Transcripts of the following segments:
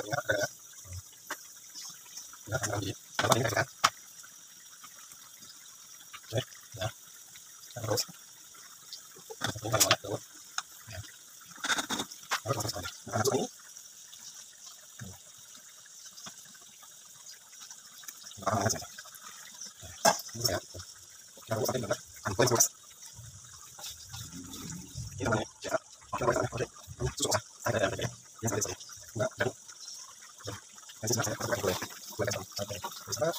punya ada kan lagi apa ini kan oke ya terus ini kan mana tuh ya harus ini nah, masuk ini Nah. Ini saya. Kita buat benar. Anpun terus. Ini namanya. Ya. Oke, oke, oke. Susu Ada ada ada. Yang saya saya. Enggak, dan nanti saya akan boleh boleh kan. Oke. Terus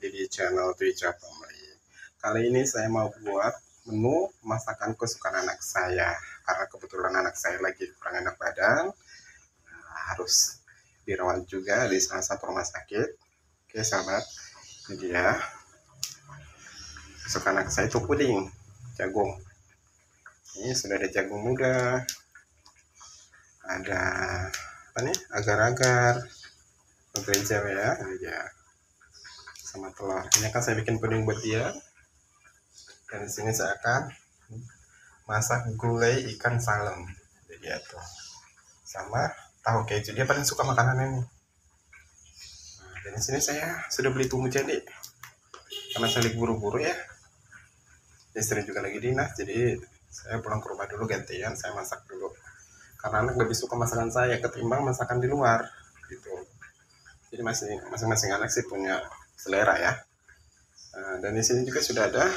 lagi di channel Twitch Family. Kali ini saya mau buat menu masakan kesukaan anak saya. Karena kebetulan anak saya lagi kurang enak badan, nah, harus dirawat juga di salah satu rumah sakit. Oke sahabat, ini dia. Kesukaan anak saya itu puding, jagung. Ini sudah ada jagung muda, ada apa nih, agar-agar, gereja ya, dia sama telur. Ini kan saya bikin puding buat dia. Dan di sini saya akan masak gulai ikan salem. Jadi tuh. Sama tahu keju. Dia paling suka makanan ini. Nah, dan di sini saya sudah beli tunggu jadi. Karena saya lagi buru-buru ya. Istri juga lagi dinas, jadi saya pulang ke rumah dulu gantian, saya masak dulu. Karena anak lebih suka masakan saya ketimbang masakan di luar, gitu. Jadi masing masing-masing anak sih punya selera ya. Nah, dan di sini juga sudah ada,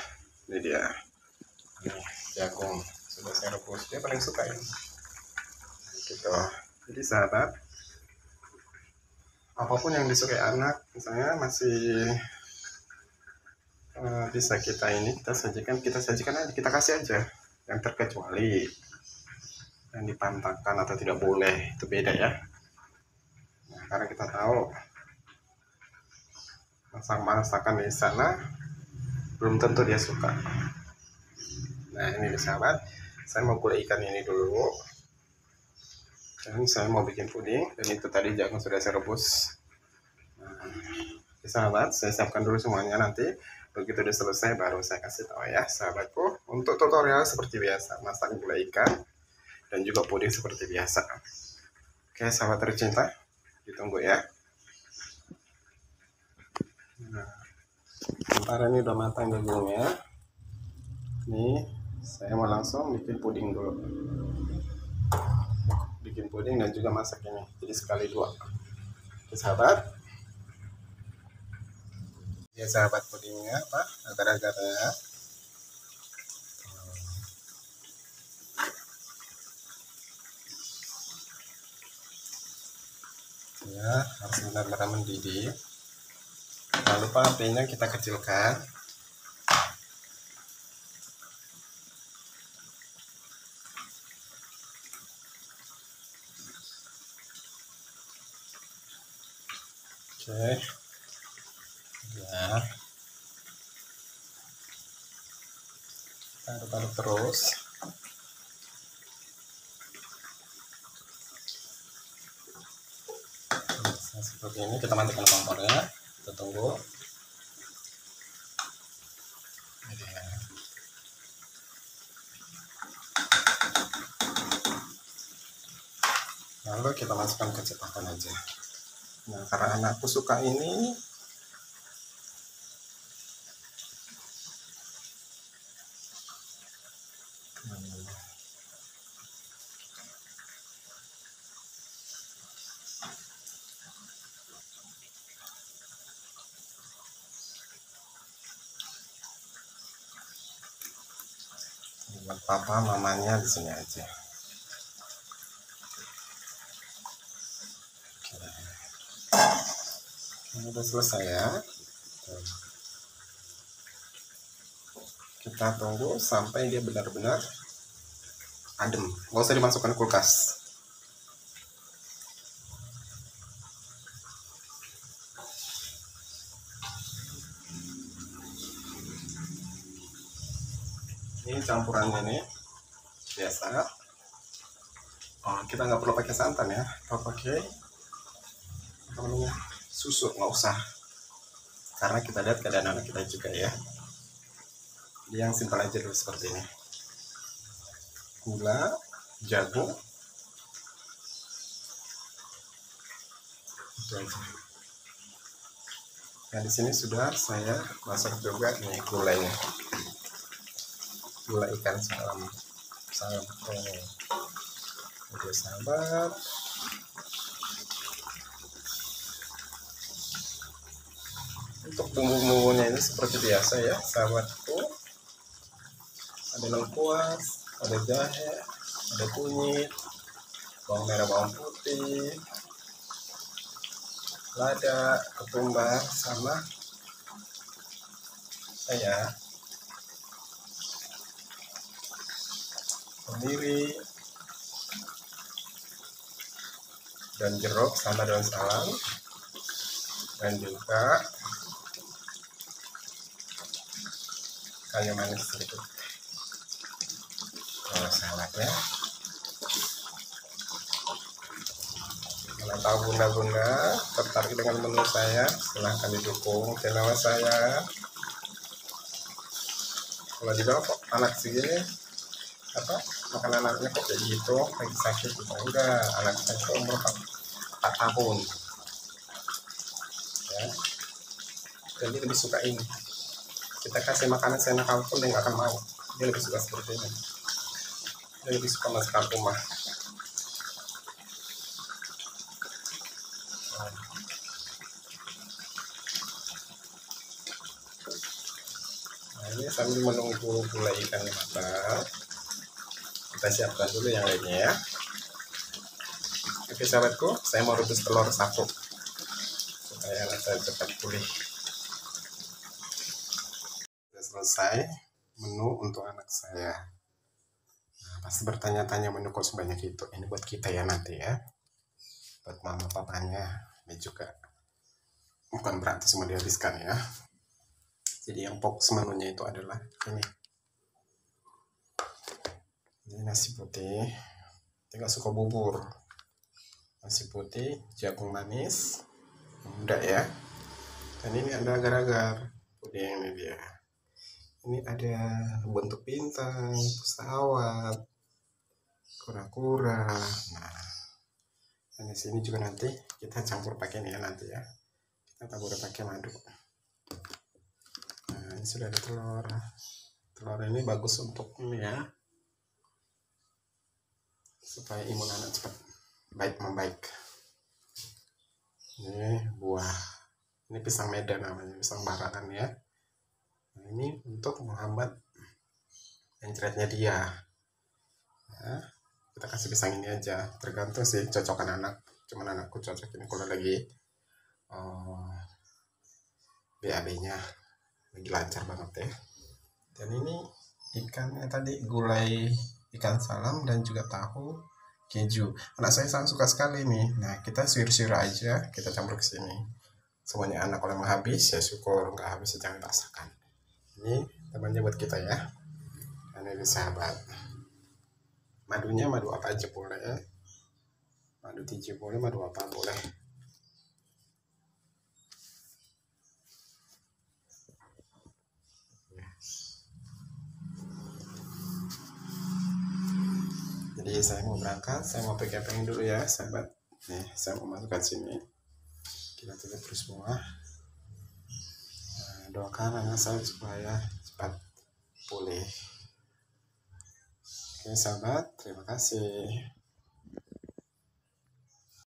ini dia, ini jagung sudah saya rebus. Dia paling suka ini. Gitu. Jadi sahabat, apa pun yang disukai anak, misalnya masih uh, bisa kita ini kita sajikan, kita sajikan aja, kita kasih aja. Yang terkecuali yang dipantangkan atau tidak boleh itu beda ya. Nah, karena kita tahu masakan di sana belum tentu dia suka. Nah ini sahabat. Saya mau kulit ikan ini dulu. Dan saya mau bikin puding dan itu tadi jagung sudah saya rebus. Nah, sahabat saya siapkan dulu semuanya nanti. Begitu udah selesai baru saya kasih tahu ya sahabatku. Untuk tutorial seperti biasa masak gulai ikan dan juga puding seperti biasa. Oke sahabat tercinta ditunggu ya Nah, sementara ini udah matang jagungnya. Nih, saya mau langsung bikin puding dulu. Bikin puding dan juga masak ini. Jadi sekali dua. Oke, sahabat. Ya, sahabat pudingnya, Pak. Agar-agarnya. Ya, harus benar-benar mendidih jangan lupa apinya kita kecilkan. Oke. Ya aduk-aduk terus. Nah, seperti ini kita matikan kompornya kita tunggu. Lalu kita masukkan ke cetakan aja. Nah karena anakku suka ini papa mamanya di sini aja. Ini udah selesai ya. Kita tunggu sampai dia benar-benar adem. Nggak usah dimasukkan kulkas ini campurannya nih biasa. Oh, kita nggak perlu pakai santan ya. Kita pakai namanya susu nggak usah. Karena kita lihat keadaan anak kita juga ya. Yang simpel aja dulu seperti ini. Gula jagung. Itu nah di sini sudah saya masak juga nih gulanya gula ikan salam. Salam oke sahabat. Untuk bumbu-bumbunya ini seperti biasa ya sahabatku ada lengkuas ada jahe ada kunyit bawang merah bawang putih lada ketumbar sama saya kemiri dan jeruk sama daun salam. Dan juga kayu manis sedikit. Oh, saladnya. Kalau tahu bunda-bunda tertarik dengan menu saya silahkan didukung channel saya. Kalau di bawah anak sih apa makan anaknya kok kayak gitu lagi sakit gitu. Enggak anak saya itu umur 4 tahun. Ya. Jadi lebih suka ini. Kita kasih makanan seenak apa pun dia nggak akan mau. Dia lebih suka seperti ini. Dia lebih suka masakan rumah. Nah, ini sambil menunggu gula ikannya matang, kita siapkan dulu yang lainnya ya. Oke sahabatku, saya mau rebus telur satu supaya saya cepat pulih. Sudah selesai menu untuk anak saya. Nah, pasti bertanya-tanya menu kok sebanyak itu. Ini buat kita ya nanti ya, buat mama papanya. Ini juga bukan berarti semua dihabiskan ya jadi yang fokus menunya itu adalah ini ini nasi putih. Tidak suka bubur. Nasi putih jagung manis. Muda ya. Dan ini ada agar-agar. Puding ini dia. Ini ada bentuk bintang pesawat kura-kura. Nah. Dan di sini juga nanti kita campur pakai ini ya nanti ya. Kita tabur pakai madu. Nah ini sudah ada telur. Telur ini bagus untuk ini ya supaya imun anak cepat baik membaik. Ini buah ini pisang medan namanya pisang barangan ya. Nah, ini untuk menghambat encretnya dia. Ya, kita kasih pisang ini aja. Tergantung sih cocokan anak. Cuman anakku cocok ini kalau lagi uh, eh, BAB nya lagi lancar banget ya. Dan ini ikannya tadi gulai ikan salam dan juga tahu keju. Anak saya sangat suka sekali nih. Nah kita suir-suir aja kita campur ke sini. Semuanya anak kalau mau habis ya syukur. Nggak habis ya jangan ini temannya buat kita ya. Ini sahabat. Madunya madu apa aja boleh? Madu tiji boleh madu apa boleh jadi saya mau berangkat saya mau pakai peng dulu ya sahabat. Nih saya mau masukkan sini. Kita tutup terus semua. Nah, doakan anak saya supaya cepat pulih. Oke sahabat, terima kasih.